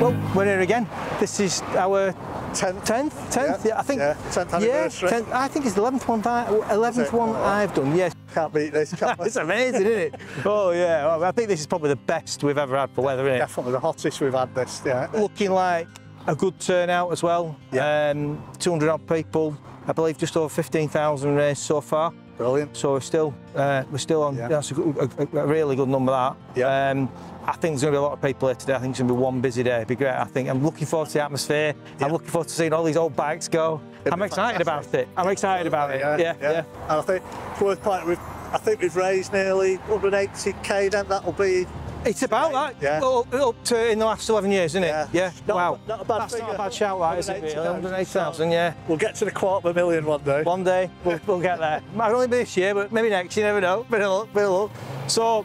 Well, we're here again. This is our 10th. 10th, 10th, yeah, I think. Yeah, 10th anniversary. 10th, I think it's the 11th one, I- 11th it? one Oh. I've done, yes. Can't beat this, can we? It's amazing, isn't it? Oh, yeah. Well, I think this is probably the best we've ever had for weather, isn't it? Definitely the hottest we've had this, yeah. Looking like a good turnout as well. Yeah. Um, 200 odd people. I believe just over 15,000 raised so far. Brilliant. So we're still uh, we're still on. Yeah. That's a, good- a- a really good number. That. Yeah. Um, I think there's going to be a lot of people here today. I think it's going to be one busy day. It'd be great. I think I'm looking forward to the atmosphere. Yeah. I'm looking forward to seeing all these old bikes go. It'd I'm excited fantastic. about it. I'm excited about it. Yeah, yeah. And I think worth pointing, we've, I think we've raised nearly 180k then, that'll be, It's about that. Yeah. Up, up to in the last 11 years, isn't it? Yeah. Yeah. Not- wow. not a bad That's not a bad shout, that, is it? Really? 180,000. 180,000. Yeah. we'll get to the quarter of a million one day. One day we'll, we'll get there. Might only be this year, but maybe next. You never know. Bit of luck, bit of luck. So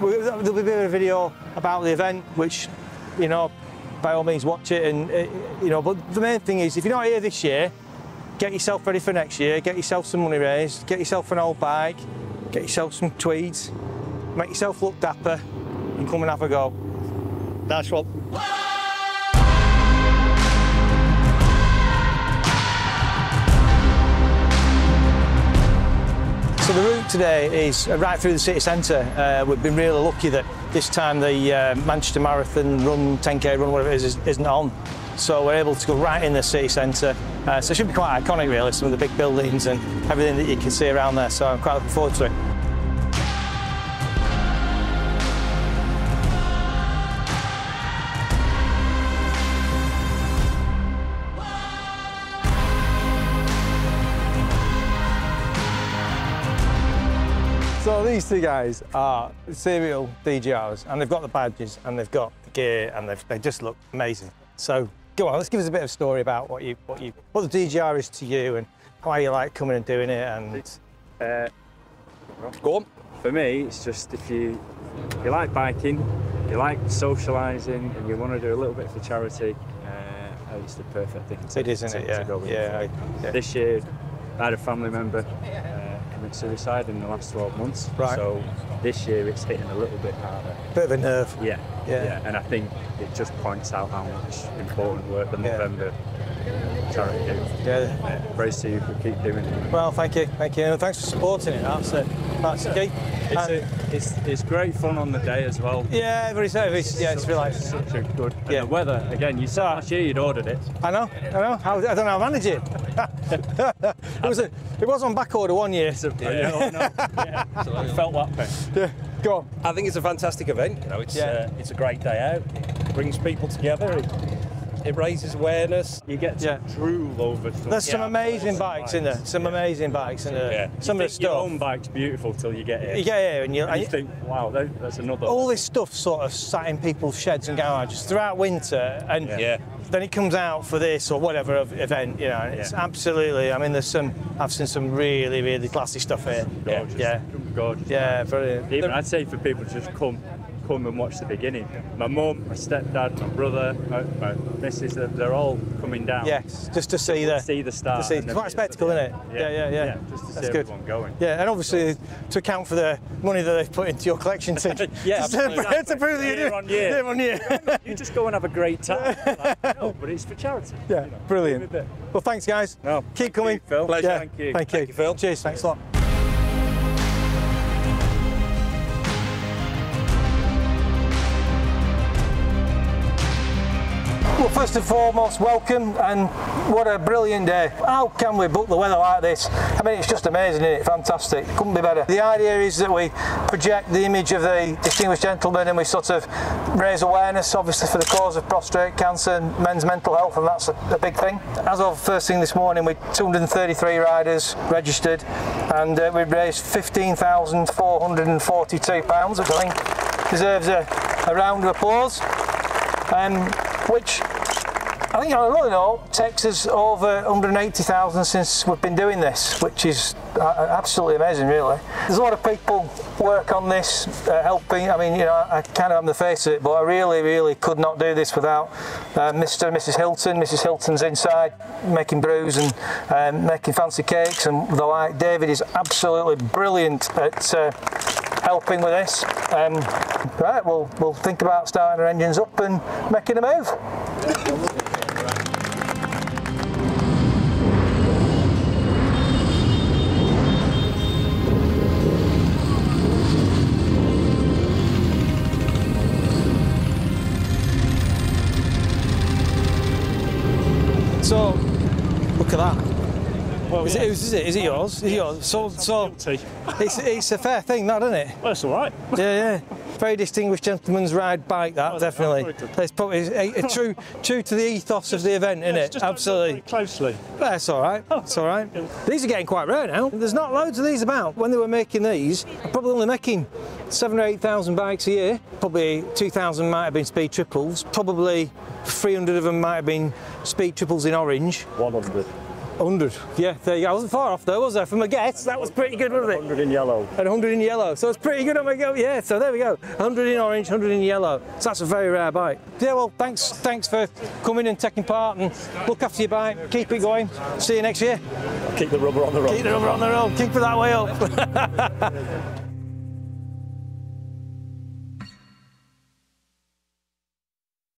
there'll be a bit of a video about the event, which you know, by all means, watch it. And uh, you know, but the main thing is, if you're not here this year, get yourself ready for next year. Get yourself some money raised. Get yourself an old bike. Get yourself some tweeds. Make yourself look dapper, and come and have a go. That's what. So the route today is uh, right through the city centre. Uh, we've been really lucky that this time the uh, Manchester Marathon run, 10k run, whatever it is, is- isn't on. So we're able to go right in the city centre. Uh, so it should be quite iconic, really, some of the big buildings and everything that you can see around there. So I'm quite looking forward to it. So these two guys are serial DGRs, and they've got the badges, and they've got the gear, and they've, they just look amazing. So go on, let's give us a bit of story about what you, what you, what the DGR is to you, and why you like coming and doing it. And Uh, go on. For me, it's just if you if you like biking, you like socialising, and you want to do a little bit for charity, uh, it's the perfect thing. To, It is, isn't to, it? Yeah. To go with Yeah. I- yeah. This year, I had a family member commit suicide in the last 12 months. Right. So this year, it's hitting a little bit harder. bit of a nerve. Yeah. Yeah. yeah. And I think it just points out how much important work the Yeah. Movember charity do. Yeah. Uh, praise to you for keep doing it. Well, thank you, thank you, and thanks for supporting it. That's it. That's the key. It's, And- a, it's, it's great fun on the day as well. yeah, everybody says it's, yeah, it's Such- relaxed. Such a good. And Yeah. the weather again. You saw last year you'd ordered it. I know, I know. How, I don't know how to manage it. it was a, it was on back order one year. So, yeah. oh, no. yeah. I felt that pain. Yeah, go on. I think it's a fantastic event. You know, it's Yeah. uh, it's a great day out. It brings people together. It, it raises awareness. You get to Yeah. drool over some. There's some yeah, amazing awesome bikes in there. Some amazing bikes in there. Yeah. Some you of the think Your own bike's beautiful till you get here. You get here and you, And and you think, wow, that's another. all this stuff sort of sat in people's sheds and garages throughout winter, and Yeah. then it comes out for this or whatever event, you know. It's Yeah. absolutely. I mean, there's some. I've seen some really, really classy stuff here. gorgeous. Yeah, Gorgeous. yeah, brilliant. Even I'd say for people to just come, come and watch the beginning. My mum, my stepdad, my brother, my, my missus, they're, they're all coming down. Yes, just to see the see the start. To see, it's quite a spectacle, isn't it? Yeah, yeah, yeah. just to see That's good. everyone going. Yeah, and obviously to account for the money that they've put into your collection, to, Yeah, just to, absolutely. to prove that you Year do on year. year on year. You just go and have a great time. Like, no, but it's for charity. Yeah, you know. brilliant. Give it a bit. Well, thanks, guys. No, Keep thank coming. you, Phil. Yeah, Thank you. Thank you. Thank you, Phil. Cheers. Thanks a lot. First and foremost, welcome and what a brilliant day. How can we book the weather like this? I mean, it's just amazing, isn't it? Fantastic. Couldn't be better. The idea is that we project the image of the distinguished gentleman and we sort of raise awareness, obviously, for the cause of prostate cancer and men's mental health, and that's a, a big thing. As of first thing this morning, we 233 riders registered and uh, we've raised £15,442, which I think deserves a, a round of applause um, which I think on another note takes us over 180,000 since we've been doing this, which is uh, absolutely amazing, really. There's a lot of people work on this, uh, helping. I mean, you know, I kind of am the face of it, but I really, really could not do this without uh, Mr. and Mrs. Hilton. Mrs. Hilton's inside making brews and um, making fancy cakes and the like. David is absolutely brilliant at. Uh, helping with this. Um, right, we'll we'll think about starting our engines up and making a move. So, look at that. Well, Is it, whose is it? Is it yours? Is it yours? So, so it's, it's a fair thing, that, isn't it? Well, that's all right. Yeah, yeah. Very distinguished gentleman's ride bike, that Oh, definitely. very good. It's probably a, a true, true to the ethos of the event, isn't it? just don't look Absolutely. very Closely. That's all right. That's all right. Oh, these are getting quite rare now. There's not loads of these about. When they were making these, they're probably only making seven or eight thousand bikes a year. Probably two thousand might have been speed triples. Probably 300 of them might have been speed triples in orange. 100. 100. Yeah, there you go. I wasn't far off though, was I? From a guess, that was pretty good, wasn't it? 100 in yellow. and 100 in yellow. So it's pretty good on my go. Yeah, so there we go. 100 in orange, 100 in yellow. So that's a very rare bike. Yeah, well, thanks thanks for coming and taking part and look after your bike. Keep it going. See you next year. Keep the rubber on the road. Keep it over on the road. Keep it that way up.